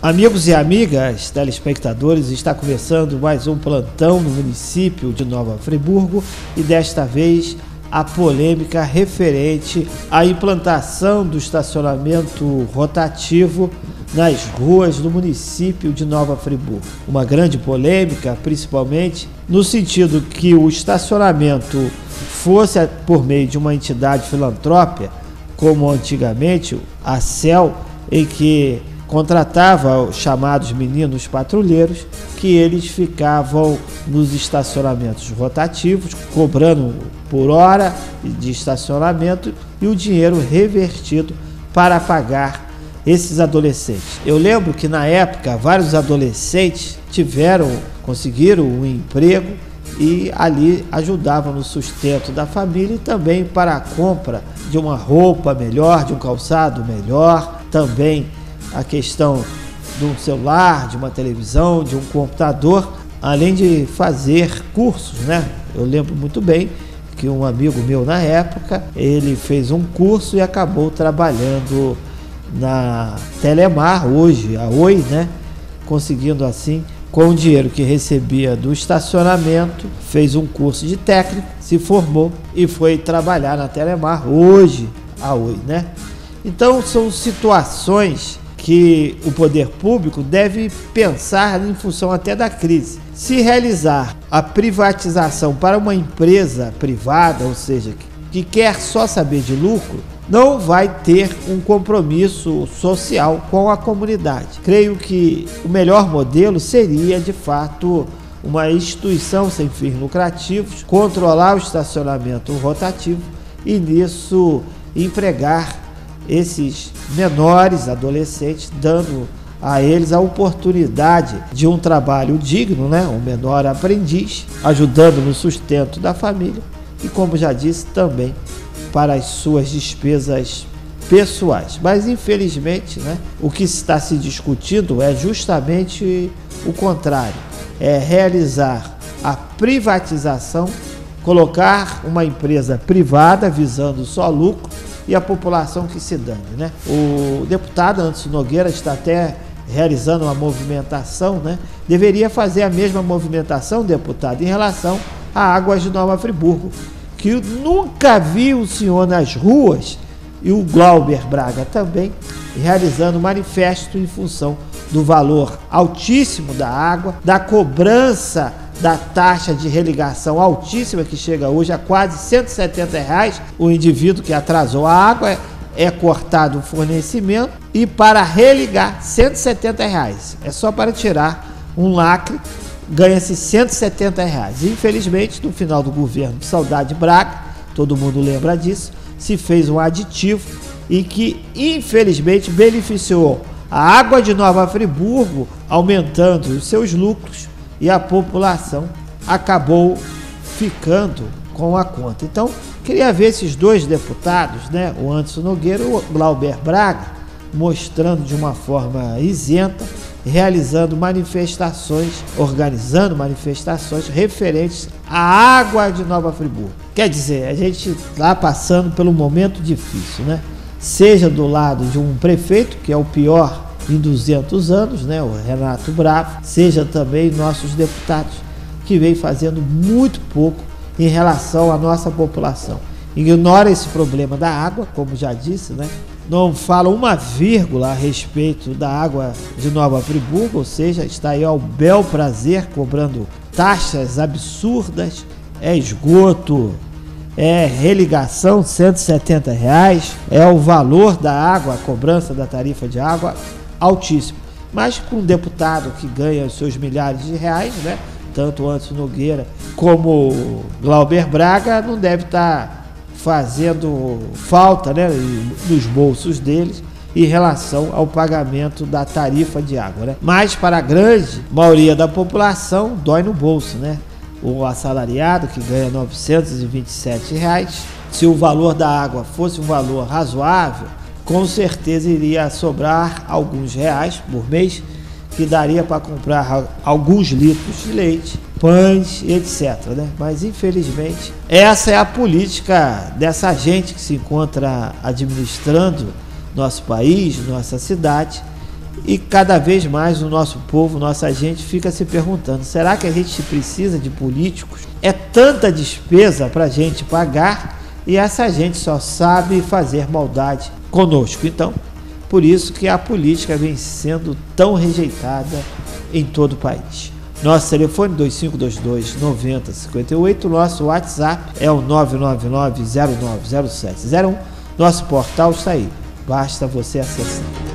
Amigos e amigas, telespectadores, está começando mais um plantão no município de Nova Friburgo e desta vez a polêmica referente à implantação do estacionamento rotativo nas ruas do município de Nova Friburgo. Uma grande polêmica, principalmente no sentido que o estacionamento fosse por meio de uma entidade filantrópica, como antigamente a CEL, em que contratava os chamados meninos patrulheiros, que eles ficavam nos estacionamentos rotativos, cobrando por hora de estacionamento e o dinheiro revertido para pagar esses adolescentes. Eu lembro que na época vários adolescentes tiveram, conseguiram um emprego e ali ajudavam no sustento da família e também para a compra de uma roupa melhor, de um calçado melhor, também a questão de um celular, de uma televisão, de um computador, além de fazer cursos, né? Eu lembro muito bem que um amigo meu na época, ele fez um curso e acabou trabalhando na Telemar, hoje a Oi, né? Conseguindo assim, com o dinheiro que recebia do estacionamento, fez um curso de técnico, se formou e foi trabalhar na Telemar, hoje a Oi, né? Então são situações que o poder público deve pensar em função até da crise. Se realizar a privatização para uma empresa privada, ou seja, que quer só saber de lucro, não vai ter um compromisso social com a comunidade. Creio que o melhor modelo seria, de fato, uma instituição sem fins lucrativos, controlar o estacionamento rotativo e nisso empregar esses menores adolescentes, dando a eles a oportunidade de um trabalho digno, né? um menor aprendiz, ajudando no sustento da família e, como já disse, também para as suas despesas pessoais. Mas, infelizmente, né, o que está se discutindo é justamente o contrário: é realizar a privatização, colocar uma empresa privada visando só lucro e a população que se dane. Né? O deputado Anderson Nogueira está até realizando uma movimentação, né? deveria fazer a mesma movimentação, deputado, em relação à Águas de Nova Friburgo, que nunca vi o senhor nas ruas e o Glauber Braga também realizando manifesto em função do valor altíssimo da água, da cobrança da taxa de religação altíssima que chega hoje a quase 170 reais. O indivíduo que atrasou a água é cortado o fornecimento e para religar 170 reais. É só para tirar um lacre ganha-se 170 reais. Infelizmente, no final do governo de Saudade Braga, todo mundo lembra disso, se fez um aditivo e que infelizmente beneficiou a água de Nova Friburgo, aumentando os seus lucros e a população acabou ficando com a conta. Então, queria ver esses dois deputados, né, o Anderson Nogueira e o Glauber Braga, mostrando de uma forma isenta, realizando manifestações, organizando manifestações referentes à água de Nova Friburgo. Quer dizer, a gente está passando pelo momento difícil, né? Seja do lado de um prefeito, que é o pior em 200 anos, né, o Renato Bravo, seja também nossos deputados, que vem fazendo muito pouco em relação à nossa população. Ignora esse problema da água, como já disse, né? Não fala uma vírgula a respeito da água de Nova Friburgo, ou seja, está aí ao bel prazer cobrando taxas absurdas, é esgoto, é religação 170 reais, é o valor da água, a cobrança da tarifa de água altíssimo. Mas com um deputado que ganha seus milhares de reais, né? tanto Anderson Nogueira como Glauber Braga, não deve estar fazendo falta né? nos bolsos deles em relação ao pagamento da tarifa de água. Né? Mas para a grande maioria da população, dói no bolso. Né? O assalariado que ganha 927 reais, se o valor da água fosse um valor razoável, com certeza iria sobrar alguns reais por mês que daria para comprar alguns litros de leite, pães, etc. Né? Mas infelizmente essa é a política dessa gente que se encontra administrando nosso país, nossa cidade E cada vez mais o nosso povo, nossa gente fica se perguntando: será que a gente precisa de políticos? É tanta despesa para a gente pagar e essa gente só sabe fazer maldade conosco. Então, por isso que a política vem sendo tão rejeitada em todo o país. Nosso telefone 2522 9058, nosso WhatsApp é o 999090701. Nosso portal está aí, basta você acessar.